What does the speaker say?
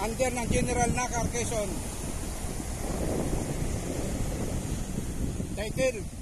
Under ng General Nakar Quezon. Title,